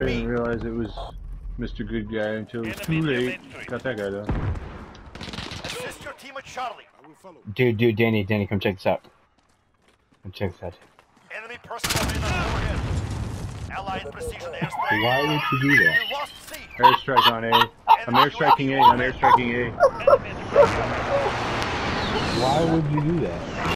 I didn't realize it was Mr. Good Guy until it was too late. Got that guy though. Your team at Charlie. I will follow. Dude, dude, Danny, Danny, come check this out. Come check this out. Enemy personnel in. Allied precision airstrike. Why would you do that? We lost C. Airstrike on A. I'm airstriking A. I'm airstriking A. Why would you do that?